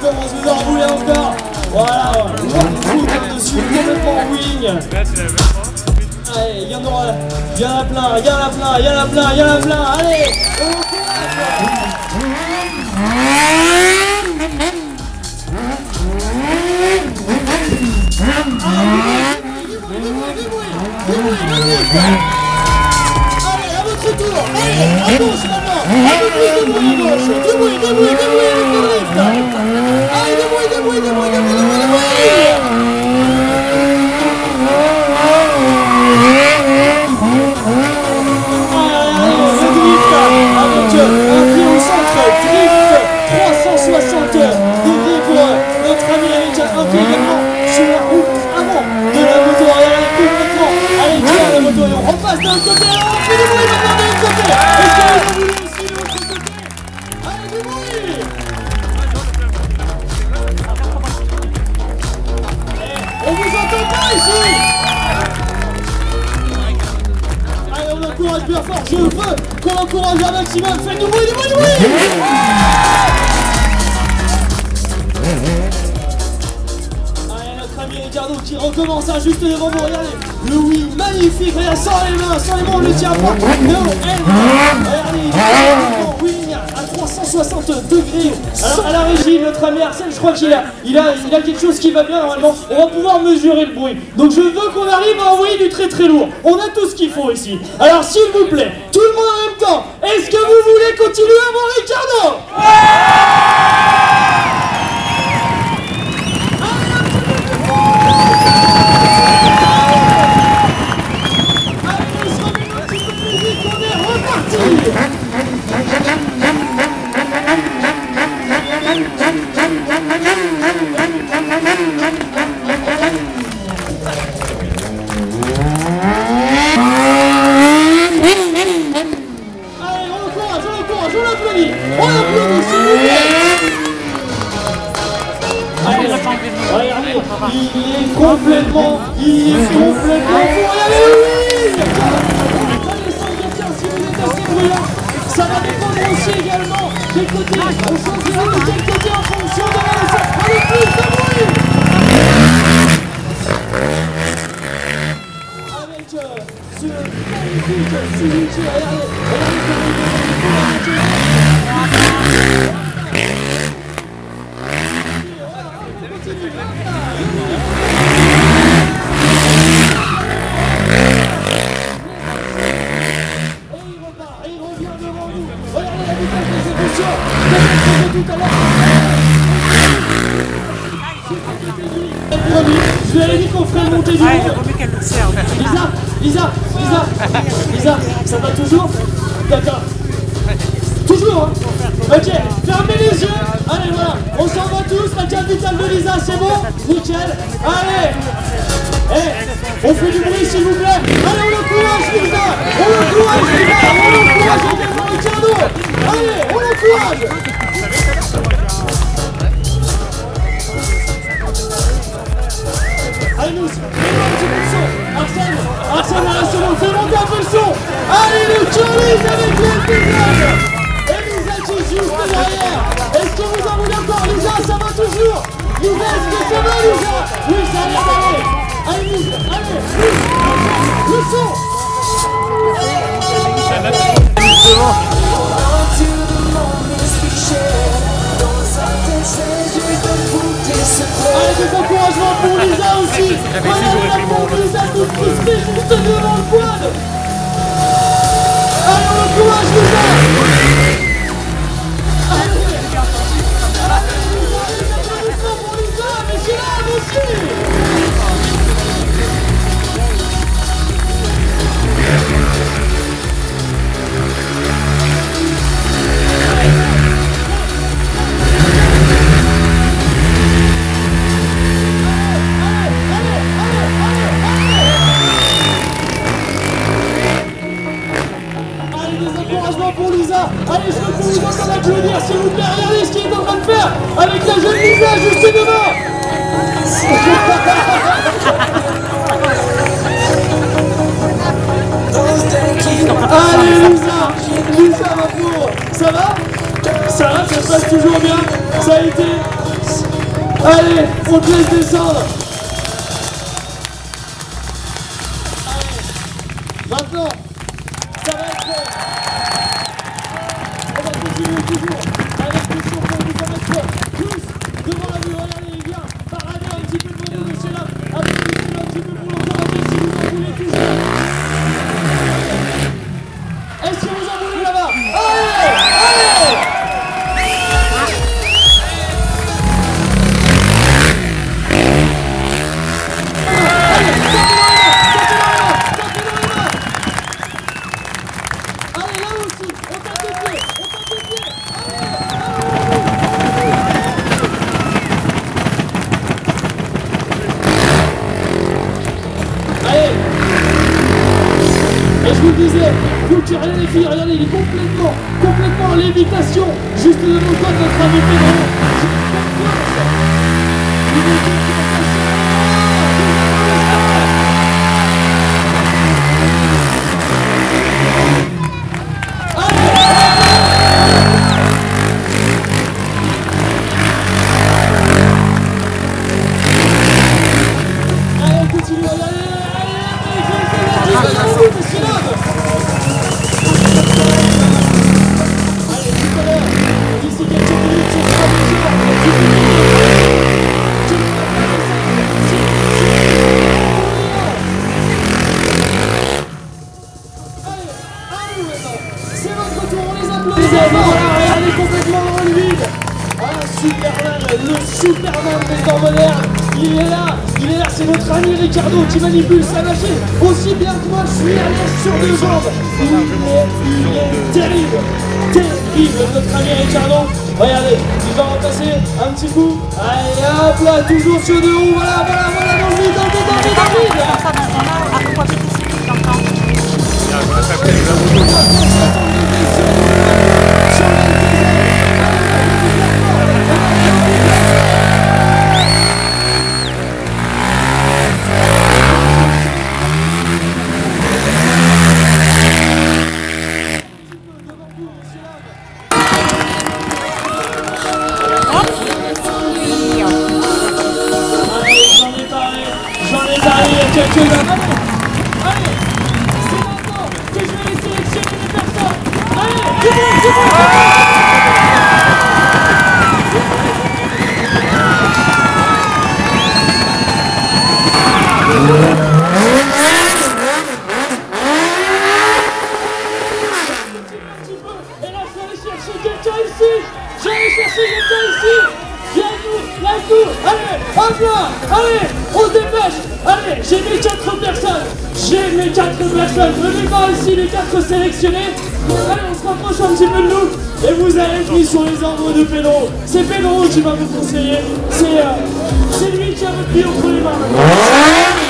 commence, vous en voulez encore Voilà, on dessus complètement wing. Allez, il y en aura, il y en a plein, il y en a plein, il y en a plein, il y en a plein, allez Allez, à votre tour. Allez, à gauche maintenant Un peu plus de bruit à gauche. Du bruit, du bruit, fort, je veux qu'on encourage un maximum, faites du bruit, du bruit, du bruit Allez, notre ami Ricardo qui recommence hein, juste devant vous, regardez Le oui, magnifique, regarde, sans les mains, sans les mains, on ne tient pas elle, regardez, 360 degrés. Alors, à la régie, notre ami Arsène, je crois qu'il a, il a, il a quelque chose qui va bien, normalement, on va pouvoir mesurer le bruit. Donc je veux qu'on arrive à envoyer du très très lourd. On a tout ce qu'il faut ici. Alors, s'il vous plaît, tout le monde en même temps, est-ce que vous voulez continuer avant Ricardo? Allez, complètement, il est complètement fou, regardez, oui. On va descendre bien, tiens, si vous êtes assez bruyant, ça va dépendre aussi également quel côté, on changera de quel côté en fonction de la fera le plus de bruit. Avec euh, ce magnifique Suzuki, regardez, regardez comment il est Lisa, Lisa, ça va toujours D'accord. Toujours, hein. Ok, fermez les yeux. Allez, voilà, on s'en va tous. La carte vitale de Lisa, c'est bon Nickel. Allez. Eh, on fait du bruit, s'il vous plaît. Allez, on l'encourage, Lisa On l'encourage, Lisa On l'encourage également, Ricardo Allez, on l'encourage Allez, le Choriz avec l'épisode. Et Lisa qui est juste derrière. Est-ce que vous en voulez encore Lisa, ça va toujours Lisa, est-ce que ça va, Lisa Oui, ça va, allez. Allez, Lisa, allez, Lisa, le son. Allez, des encouragements pour Lisa aussi la pauvre Lisa crispée juste devant le quad Allez, on l'encourage Lisa avec la jeune Lisa juste devant Allez, Lisa Lisa, ma pauvre. Ça va? Ça va, ça se passe toujours bien? Ça a été? Allez, on te laisse descendre. Juste de nos côtés, notre invité, Superman des modernes. Il est là, il est là, c'est notre ami Ricardo qui manipule sa machine. Aussi bien que moi, je suis à l'aise sur deux jambes. Il est, il est terrible, terrible, notre ami Ricardo. Regardez, il va repasser un petit coup. Allez, hop là, toujours sur deux roues. Voilà, voilà, voilà, dans le vide, dans le vide, dans le vide, les arrières quelques-uns. Allez, allez, c'est maintenant que je vais sélectionner les personnes. Allez, allez, allez. Chercher quelqu'un ici Viens Allez, Allez, on se dépêche Allez, j'ai mes quatre personnes. J'ai mes quatre personnes. Venez voir ici les quatre sélectionnés. Allez, on se rapproche un petit peu de nous. Et vous allez mis sur les ordres de Pedro. C'est Pedro qui va vous conseiller. C'est euh, c'est lui qui a votre vie entre les mains.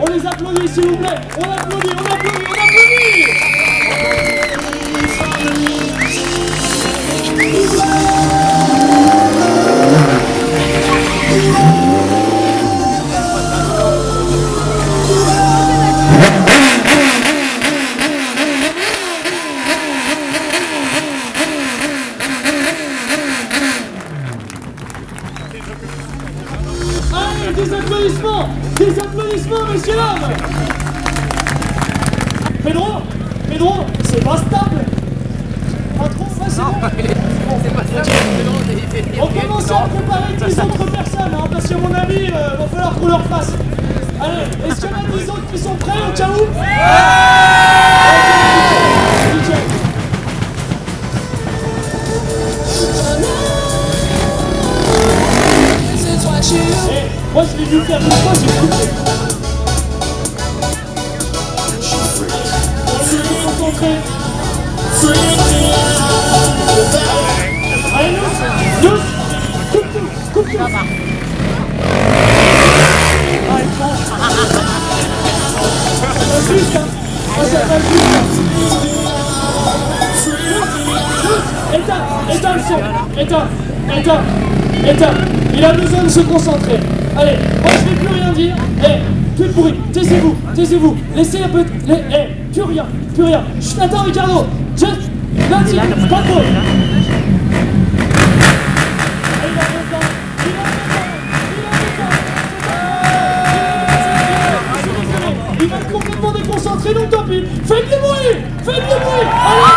On les applaudit s'il vous plaît. On applaudit, on applaudit, on applaudit. Allez, des applaudissements Des applaudissements, messieurs dames. Pedro Pedro, c'est pas stable. Pas trop, c'est bon On commence à préparer 10 autres personnes, hein, parce qu'à mon avis, euh, va falloir qu'on leur fasse. Allez, est-ce qu'il y en a 10 autres qui sont prêts au cas où? Ça va juste, hein. Éteins, éteins le son, éteins, éteins, éteins. Il a besoin de se concentrer. Allez, moi je vais plus rien dire. Eh, plus de bruit, taisez-vous, taisez-vous. Laissez un peu. Eh, plus rien, plus rien. Chut, attends, Ricardo. Juste, là, pas trop. Faites-le mourir Faites-le mourir